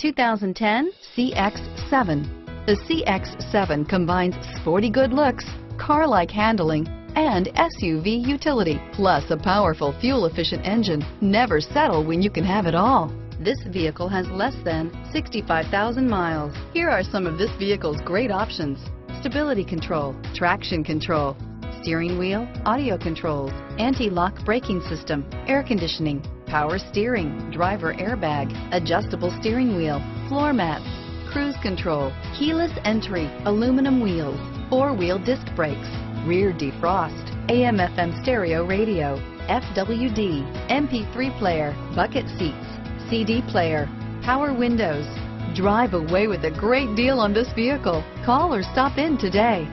2010 CX-7. The CX-7 combines sporty good looks, car-like handling, and SUV utility, plus a powerful fuel-efficient engine. Never settle when you can have it all. This vehicle has less than 65,000 miles. Here are some of this vehicle's great options. Stability control, traction control, steering wheel, audio controls, anti-lock braking system, air conditioning, power steering, driver airbag, adjustable steering wheel, floor mats, cruise control, keyless entry, aluminum wheels, four-wheel disc brakes, rear defrost, AM FM stereo radio, FWD, MP3 player, bucket seats, CD player, power windows. Drive away with a great deal on this vehicle. Call or stop in today.